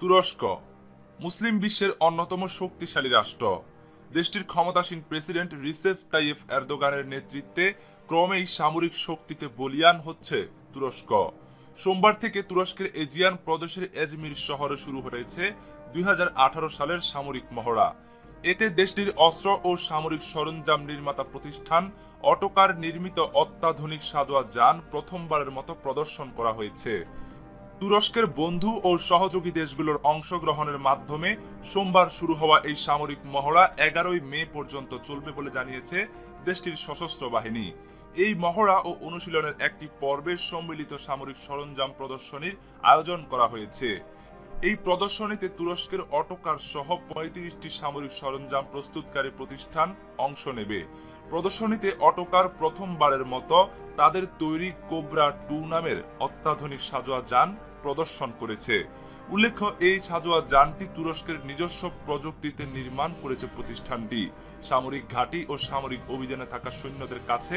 তুরস্ক, মুসলিম বিশ্বের অন্যতম শক্তিশালী রাষ্ট্র। দেশটির ক্ষমতাসীন প্রেসিডেন্ট রিসেফ তাইয়েফ এরদোগানের নেতৃত্বে ক্রমেই সামরিক শক্তিতে বলিয়ান হচ্ছে তুরস্ক। সোমবার থেকে তুরস্কের এজিয়ান প্রদেশের এজমির শহরে শুরু হয়েছে দুই হাজার আঠারো সালের সামরিক মহড়া। এতে দেশটির অস্ত্র ও সামরিক সরঞ্জাম নির্মাতা প্রতিষ্ঠান অটোকার নির্মিত অত্যাধুনিক সাজোয়া যান প্রথমবারের মতো প্রদর্শন করা হয়েছে। তুরস্কের বন্ধু ও সহযোগী দেশগুলোর অংশগ্রহণের মাধ্যমে সোমবার শুরু হওয়া এই সামরিক মহড়া এগারোই মে পর্যন্ত চলবে বলে জানিয়েছে দেশটির সশস্ত্র বাহিনী। এই মহড়া ও অনুশীলনের একটি পর্বের সম্মিলিত সামরিক সরঞ্জাম প্রদর্শনীর আয়োজন করা হয়েছে। এই প্রদর্শনীতে তুরস্কের অটোকার সহ পঁয়ত্রিশটি সামরিক সরঞ্জাম প্রস্তুতকারী প্রতিষ্ঠান অংশ নেবে। প্রদর্শনীতে অটোকার প্রথমবারের মতো তাদের তৈরি কোবরা টু নামের অত্যাধুনিক সাজোয়া যান প্রদর্শন করেছে। উল্লেখ্য, এই সাজোয়া যানটি তুরস্কের নিজস্ব প্রযুক্তিতে নির্মাণ করেছে প্রতিষ্ঠানটি। সামরিক ঘাঁটি ও সামরিক অভিযানে থাকা সৈন্যদের কাছে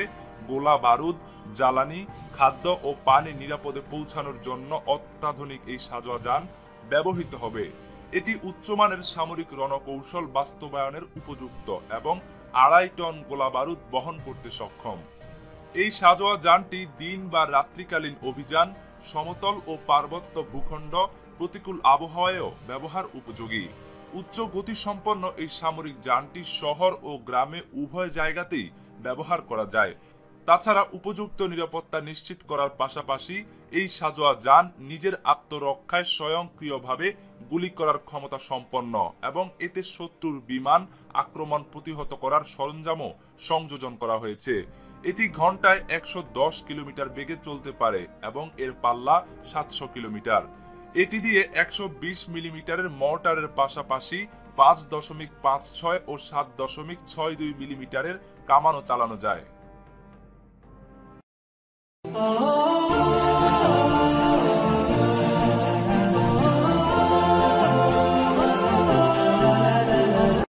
গোলা বারুদ, জ্বালানি, খাদ্য ও পানি নিরাপদে পৌঁছানোর জন্য অত্যাধুনিক এই সাজোয়া যান ব্যবহৃত হবে। এটি উচ্চমানের সামরিক রণকৌশল বাস্তবায়নের উপযুক্ত এবং আড়াই টন গোলা বারুদ বহন করতে সক্ষম। এই সাজোয়া যানটি দিন বা রাত্রিকালীন অভিযান, সমতল ও পার্বত্য ভূখণ্ড প্রতিকূল আবহাওয়ায়ও ব্যবহার উপযোগী। উচ্চ গতিসম্পন্ন এই সামরিক যানটি শহর ও গ্রামে উভয় জায়গাতেই ব্যবহার করা যায়। তাছাড়া উপযুক্ত নিরাপত্তা নিশ্চিত করার পাশাপাশি এই সাজোয়া যান নিজের আত্মরক্ষায় স্বয়ংক্রিয়ভাবে গুলি করার ক্ষমতা সম্পন্ন এবং এতে শত্রুর বিমান আক্রমণ প্রতিহত করার সরঞ্জামও সংযোজন করা হয়েছে। এটি ঘন্টায় একশো দশ কিলোমিটার বেগে চলতে পারে এবং এর পাল্লা সাতশো কিলোমিটার। এটি দিয়ে একশো বিশ মিলিমিটারের মর্টারের পাশাপাশি পাঁচ দশমিক পাঁচ ছয় ও সাত দশমিক ছয় দুই মিলিমিটারের কামানও চালানো যায়।